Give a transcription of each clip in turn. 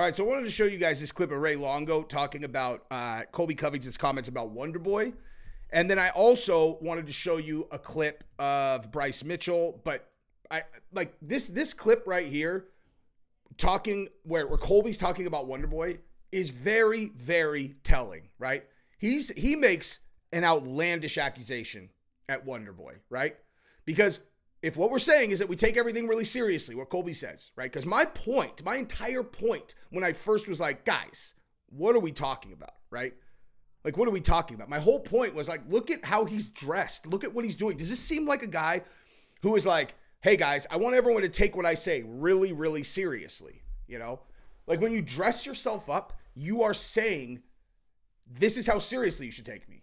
All right, so I wanted to show you guys this clip of Ray Longo talking about uh, Colby Covington's comments about Wonder Boy. And then I also wanted to show you a clip of Bryce Mitchell, but I like this this clip right here talking where, where Colby's talking about Wonder Boy is very, very telling, right? He's he makes an outlandish accusation at Wonder Boy, right? Because if what we're saying is that we take everything really seriously, what Colby says, right? Because my point, my entire point when I first was like, guys, what are we talking about, right? Like, what are we talking about? My whole point was like, look at how he's dressed. Look at what he's doing. Does this seem like a guy who is like, hey guys, I want everyone to take what I say really, really seriously? You know, like when you dress yourself up, you are saying, this is how seriously you should take me.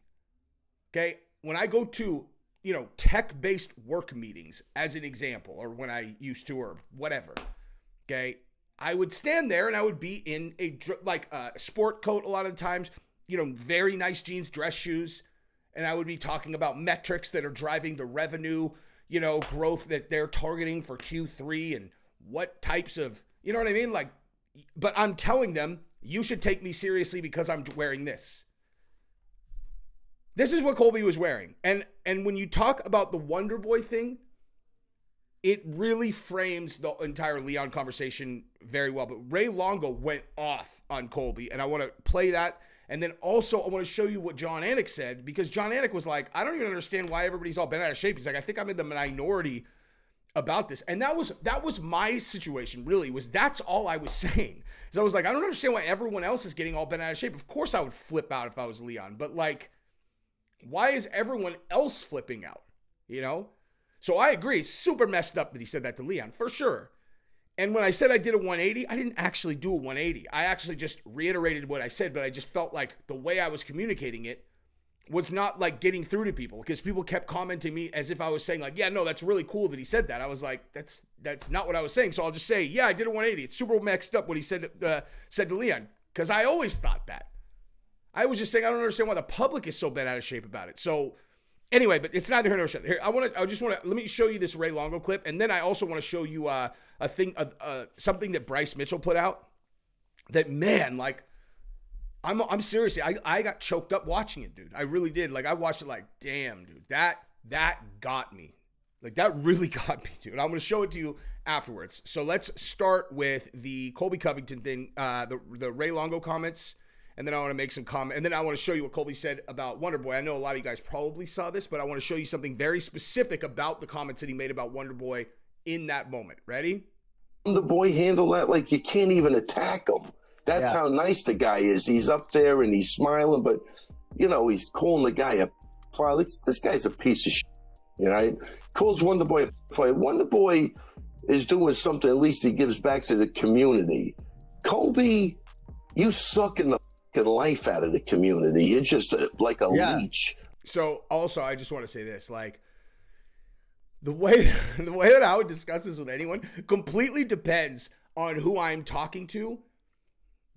Okay. When I go to you know, tech based work meetings as an example, or when I used to, or whatever. Okay. I would stand there and I would be in a like a sport coat a lot of the times, you know, very nice jeans, dress shoes, and I would be talking about metrics that are driving the revenue, you know, growth that they're targeting for Q3 and what types of, you know what I mean? Like, but I'm telling them you should take me seriously because I'm wearing this. This is what Colby was wearing. And and when you talk about the Wonder Boy thing, it really frames the entire Leon conversation very well. But Ray Longo went off on Colby, and I want to play that. And then also, I want to show you what John Anik said because John Anik was like, I don't even understand why everybody's all bent out of shape. He's like, I think I'm in the minority about this. And that was that was my situation, really, was that's all I was saying. So I was like, I don't understand why everyone else is getting all bent out of shape. Of course I would flip out if I was Leon, but like why is everyone else flipping out? You know? So I agree, super messed up that he said that to Leon, for sure. And when I said I did a 180, I didn't actually do a 180. I actually just reiterated what I said, but I just felt like the way I was communicating it was not like getting through to people because people kept commenting me as if I was saying like, yeah, no, that's really cool that he said that. I was like, that's that's not what I was saying. So I'll just say, yeah, I did a 180. It's super mixed up what he said uh, said to Leon because I always thought that. I was just saying I don't understand why the public is so bent out of shape about it. So anyway, but it's neither here nor there. Here, I want to. I just want to let me show you this Ray Longo clip, and then I also want to show you uh, a thing, uh, uh, something that Bryce Mitchell put out. That man, like, I'm I'm seriously, I I got choked up watching it, dude. I really did. Like, I watched it, like, damn, dude, that that got me. Like that really got me, dude. I'm gonna show it to you afterwards. So let's start with the Colby Covington thing, uh, the the Ray Longo comments and then I want to make some comment, and then I want to show you what Colby said about Wonder Boy. I know a lot of you guys probably saw this, but I want to show you something very specific about the comments that he made about Wonder Boy in that moment. Ready? The boy handle that like you can't even attack him. That's yeah. how nice the guy is. He's up there and he's smiling, but you know he's calling the guy a file. This guy's a piece of shit. You know, calls Wonder Boy a file. Wonder Boy is doing something. At least he gives back to the community. Colby, you suck in the life out of the community. You're just a, like a yeah. leech. So also, I just want to say this: like the way the way that I would discuss this with anyone completely depends on who I'm talking to.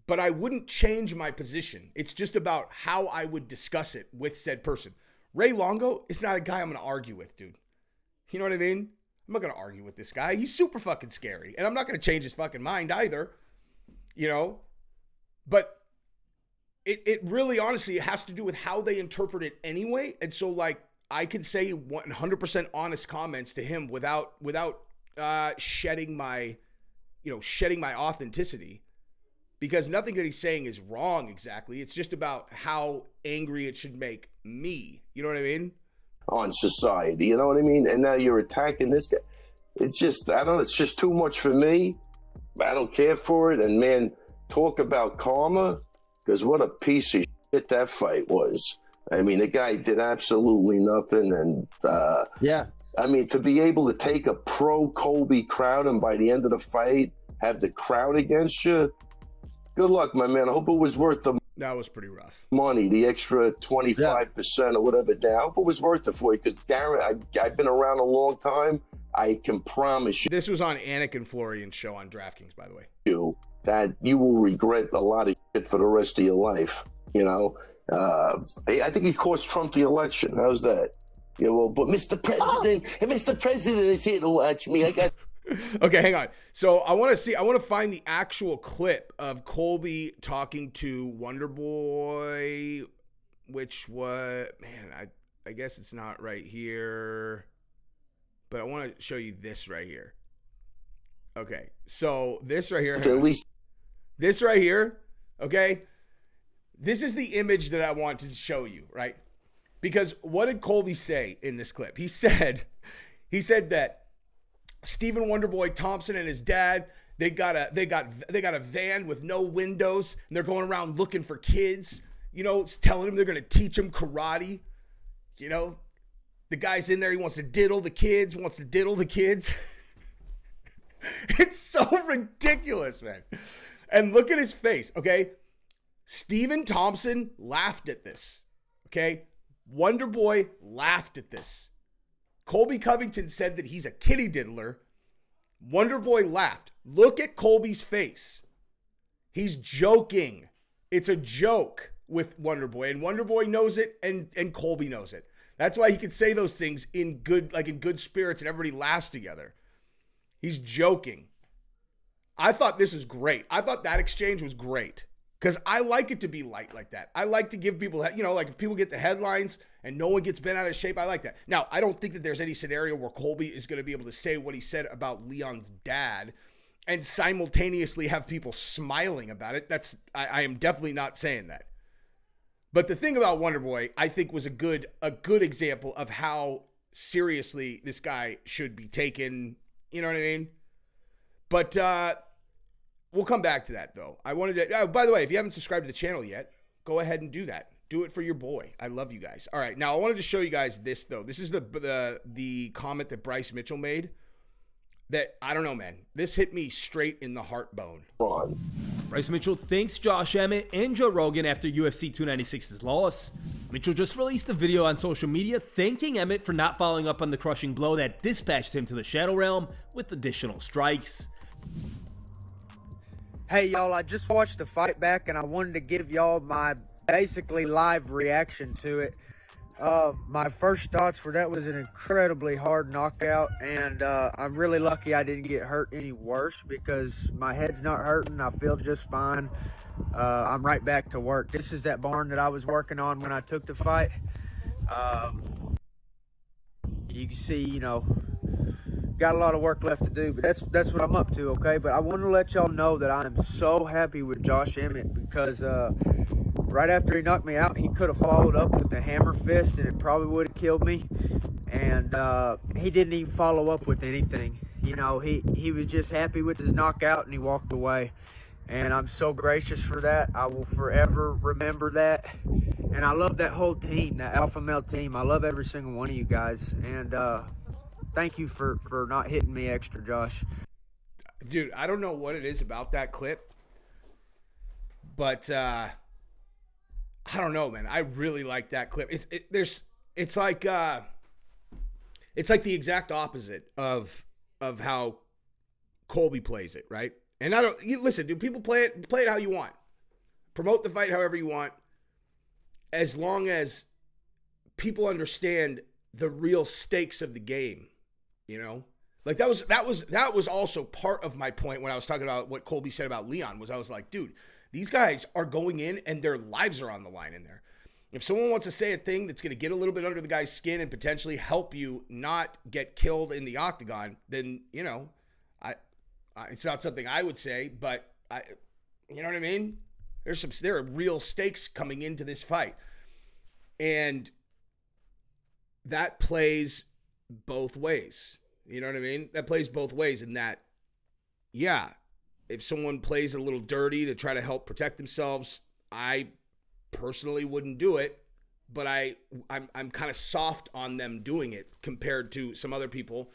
But I wouldn't change my position. It's just about how I would discuss it with said person. Ray Longo is not a guy I'm going to argue with, dude. You know what I mean? I'm not going to argue with this guy. He's super fucking scary. And I'm not going to change his fucking mind either. You know? But it, it really honestly has to do with how they interpret it anyway. And so like I can say 100% honest comments to him without without uh, shedding my you know shedding my authenticity because nothing that he's saying is wrong exactly. It's just about how angry it should make me. You know what I mean? On society, you know what I mean? And now you're attacking this guy. It's just I don't it's just too much for me. I don't care for it. And man, talk about karma. Because what a piece of shit that fight was. I mean, the guy did absolutely nothing. And uh, yeah, I mean, to be able to take a pro Colby crowd and by the end of the fight have the crowd against you, good luck, my man. I hope it was worth the that was pretty rough. Money, the extra 25% or whatever down. I hope it was worth it for you because, Darren, I, I've been around a long time. I can promise you. This was on Anik and Florian's show on DraftKings, by the way. You that you will regret a lot of shit for the rest of your life. You know, uh, I think he cost Trump the election. How's that? Yeah, well, but Mr. President, and Mr. President is here to watch me. I got okay, hang on. So I want to see. I want to find the actual clip of Colby talking to Wonder Boy, which was man. I I guess it's not right here, but I want to show you this right here. Okay, so this right here. At least this right here. Okay, this is the image that I wanted to show you, right? Because what did Colby say in this clip? He said, he said that Stephen Wonderboy Thompson and his dad they got a they got they got a van with no windows and they're going around looking for kids. You know, it's telling them they're gonna teach them karate. You know, the guy's in there. He wants to diddle the kids. Wants to diddle the kids. it's so ridiculous, man. And look at his face. Okay, Stephen Thompson laughed at this. Okay. Wonder Boy laughed at this. Colby Covington said that he's a kitty diddler. Wonder Boy laughed. Look at Colby's face. He's joking. It's a joke with Wonder Boy, and Wonder Boy knows it, and and Colby knows it. That's why he can say those things in good, like in good spirits, and everybody laughs together. He's joking. I thought this was great. I thought that exchange was great because I like it to be light like that. I like to give people, you know, like if people get the headlines and no one gets bent out of shape, I like that. Now, I don't think that there's any scenario where Colby is going to be able to say what he said about Leon's dad and simultaneously have people smiling about it. That's, I, I am definitely not saying that. But the thing about Wonder Boy, I think, was a good a good example of how seriously this guy should be taken. You know what I mean? But uh, We'll come back to that though. I wanted to. Oh, by the way, if you haven't subscribed to the channel yet, go ahead and do that. Do it for your boy. I love you guys. All right, now I wanted to show you guys this though. This is the the the comment that Bryce Mitchell made. That I don't know, man. This hit me straight in the heart bone. Bryce Mitchell thanks Josh Emmett and Joe Rogan after UFC 296's loss. Mitchell just released a video on social media thanking Emmett for not following up on the crushing blow that dispatched him to the Shadow Realm with additional strikes. Hey y'all, I just watched the fight back and I wanted to give y'all my basically live reaction to it. Uh, my first thoughts were that was an incredibly hard knockout and uh, I'm really lucky I didn't get hurt any worse because my head's not hurting. I feel just fine. Uh, I'm right back to work. This is that barn that I was working on when I took the fight. Um, you can see, you know, got a lot of work left to do, but that's that's what I'm up to, okay? But I want to let y'all know that I am so happy with Josh Emmett because uh, right after he knocked me out, he could have followed up with the hammer fist, and it probably would have killed me. And uh, he didn't even follow up with anything. You know, he he was just happy with his knockout, and he walked away. And I'm so gracious for that. I will forever remember that. And I love that whole team, that alpha male team. I love every single one of you guys. And uh, thank you for for not hitting me extra, Josh. Dude, I don't know what it is about that clip, but uh I don't know, man. I really like that clip. It's it, there's it's like uh it's like the exact opposite of of how Colby plays it, right? And I don't you, listen, do people play it play it how you want. Promote the fight however you want. As long as people understand the real stakes of the game you know? Like that was that was that was also part of my point when I was talking about what Colby said about Leon was I was like, dude, these guys are going in and their lives are on the line in there. If someone wants to say a thing that's going to get a little bit under the guy's skin and potentially help you not get killed in the octagon, then you know, I, I it's not something I would say, but I, you know what I mean? There's some there are real stakes coming into this fight, and that plays both ways. You know what I mean? That plays both ways in that, yeah, if someone plays a little dirty to try to help protect themselves, I personally wouldn't do it. But I, I'm, I'm kind of soft on them doing it compared to some other people.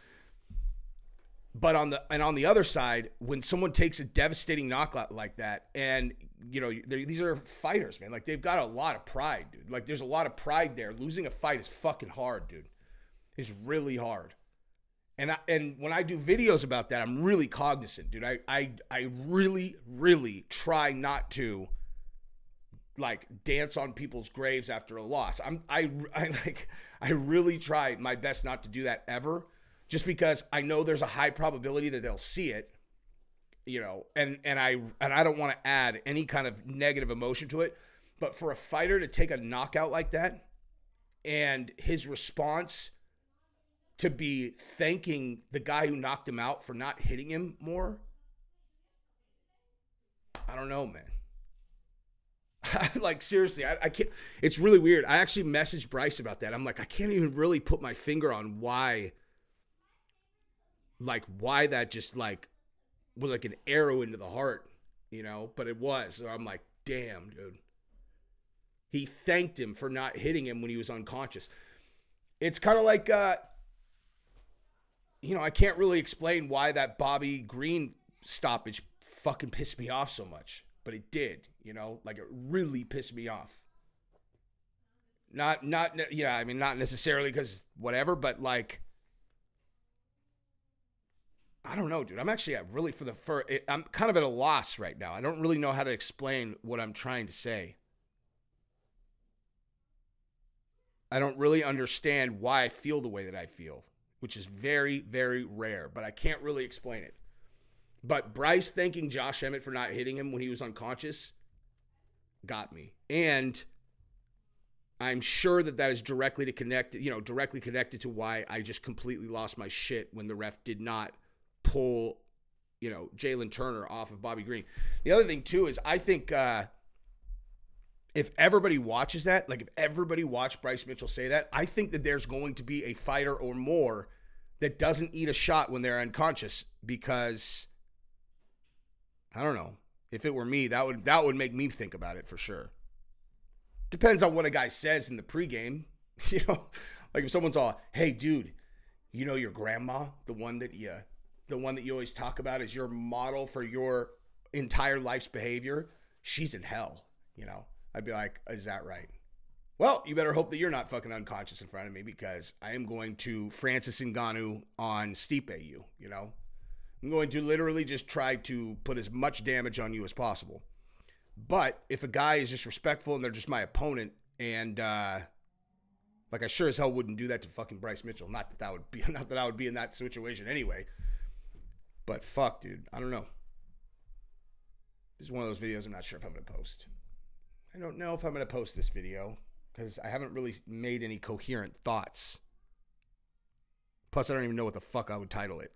But on the and on the other side, when someone takes a devastating knockout like that, and you know these are fighters, man, like they've got a lot of pride, dude. Like there's a lot of pride there. Losing a fight is fucking hard, dude. It's really hard. And I, and when I do videos about that, I'm really cognizant, dude. I I I really really try not to like dance on people's graves after a loss. I'm I I like I really try my best not to do that ever. just because I know there's a high probability that they'll see it, you know, and and I and I don't want to add any kind of negative emotion to it, but for a fighter to take a knockout like that and his response to be thanking the guy who knocked him out for not hitting him more, I don't know, man. like seriously, I, I, can't. It's really weird. I actually messaged Bryce about that. I'm like, I can't even really put my finger on why, like, why that just like was like an arrow into the heart, you know. But it was. So I'm like, damn, dude. He thanked him for not hitting him when he was unconscious. It's kind of like, uh, you know, I can't really explain why that Bobby Green stoppage fucking pissed me off so much but it did, you know, like it really pissed me off. Not, not, yeah, I mean, not necessarily because whatever, but like, I don't know, dude. I'm actually at really for the for I'm kind of at a loss right now. I don't really know how to explain what I'm trying to say. I don't really understand why I feel the way that I feel, which is very, very rare, but I can't really explain it. But Bryce thanking Josh Emmett for not hitting him when he was unconscious got me. And I'm sure that that is directly to connect, you know, directly connected to why I just completely lost my shit when the ref did not pull, you know, Jalen Turner off of Bobby Green. The other thing too is I think uh, if everybody watches that, like if everybody watched Bryce Mitchell say that, I think that there's going to be a fighter or more that doesn't eat a shot when they're unconscious because I don't know. If it were me, that would that would make me think about it for sure. Depends on what a guy says in the pregame. You know, like if someone's all, "Hey, dude, you know your grandma, the one that you, the one that you always talk about as your model for your entire life's behavior. She's in hell." You know, I'd be like, "Is that right?" Well, you better hope that you're not fucking unconscious in front of me because I am going to Francis Ngannou on Stipe you. You know, I'm going to literally just try to put as much damage on you as possible. But if a guy is just respectful and they're just my opponent, and uh, like I sure as hell wouldn't do that to fucking Bryce Mitchell. Not that that would be, not that I would be in that situation anyway. But fuck, dude, I don't know. This is one of those videos I'm not sure if I'm gonna post. I don't know if I'm gonna post this video because I haven't really made any coherent thoughts. Plus, I don't even know what the fuck I would title it.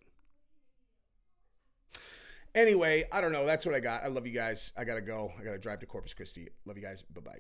Anyway, I don't know. That's what I got. I love you guys. I got to go. I got to drive to Corpus Christi. Love you guys. Bye bye.